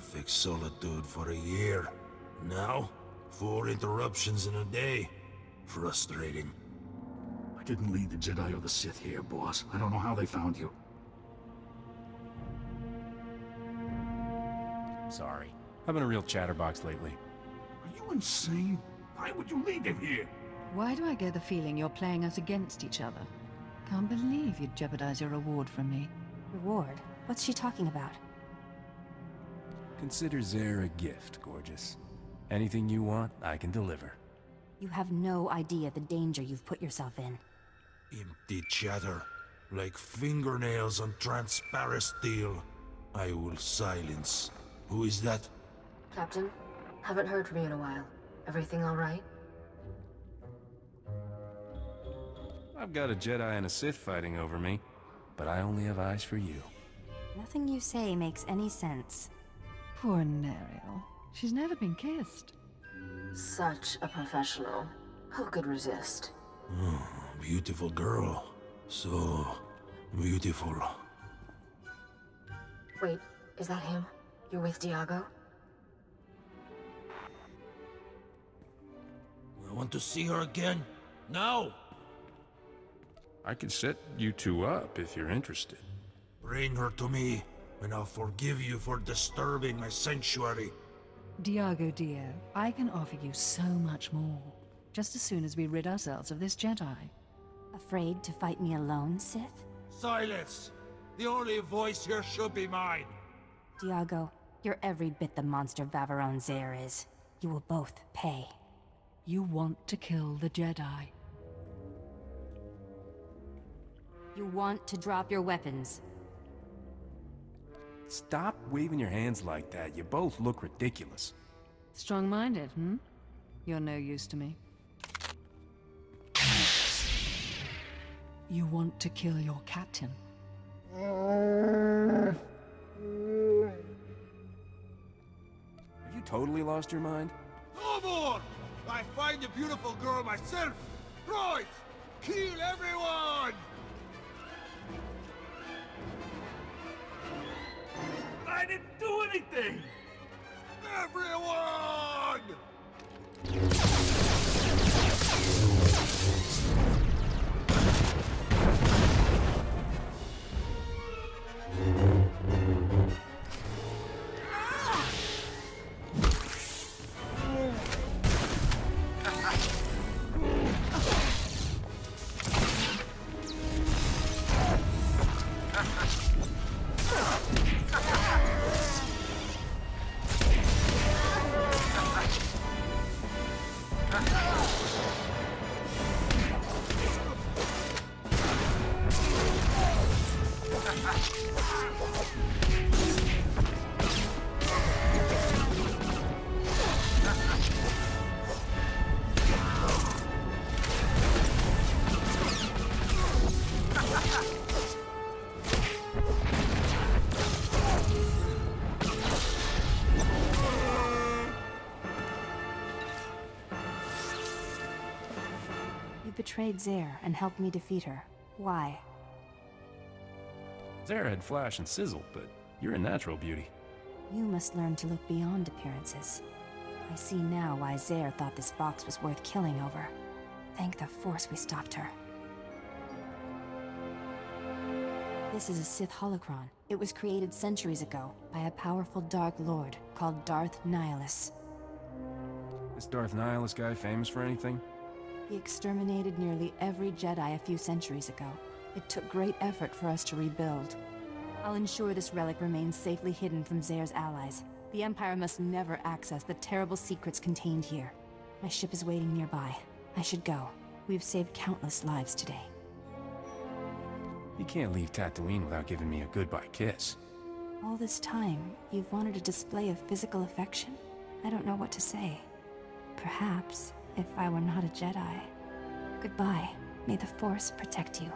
perfect solitude for a year. Now, four interruptions in a day. Frustrating. I didn't lead the Jedi or the Sith here, boss. I don't know how they found you. Sorry. I've been a real chatterbox lately. Are you insane? Why would you lead them here? Why do I get the feeling you're playing us against each other? Can't believe you'd jeopardize your reward from me. Reward? What's she talking about? Consider Zere a gift, gorgeous. Anything you want, I can deliver. You have no idea the danger you've put yourself in. Empty chatter. Like fingernails on transparent steel. I will silence. Who is that? Captain, haven't heard from you in a while. Everything all right? I've got a Jedi and a Sith fighting over me, but I only have eyes for you. Nothing you say makes any sense. Poor Neriel. She's never been kissed. Such a professional. Who could resist? Oh, beautiful girl. So beautiful. Wait, is that him? You're with Diago? I want to see her again. Now! I can set you two up if you're interested. Bring her to me, and I'll forgive you for disturbing my sanctuary. Diago dear, I can offer you so much more. Just as soon as we rid ourselves of this Jedi. Afraid to fight me alone, Sith? Silence! The only voice here should be mine. Diago, you're every bit the monster Vaveron Zere is. You will both pay. You want to kill the Jedi. You want to drop your weapons. Stop waving your hands like that. You both look ridiculous. Strong-minded, hmm? You're no use to me. You want to kill your captain. Have you totally lost your mind? No more! I find a beautiful girl myself! Right! Kill everyone! Didn't do anything! Everyone! Betrayed Zere and helped me defeat her. Why? Zere had flash and sizzle, but you're a natural beauty. You must learn to look beyond appearances. I see now why Zare thought this box was worth killing over. Thank the Force we stopped her. This is a Sith holocron. It was created centuries ago by a powerful Dark Lord called Darth Nihilus. Is Darth Nihilus guy famous for anything? He exterminated nearly every Jedi a few centuries ago. It took great effort for us to rebuild. I'll ensure this relic remains safely hidden from Zare's allies. The Empire must never access the terrible secrets contained here. My ship is waiting nearby. I should go. We've saved countless lives today. You can't leave Tatooine without giving me a goodbye kiss. All this time, you've wanted a display of physical affection? I don't know what to say. Perhaps, if I were not a Jedi. Goodbye. May the Force protect you.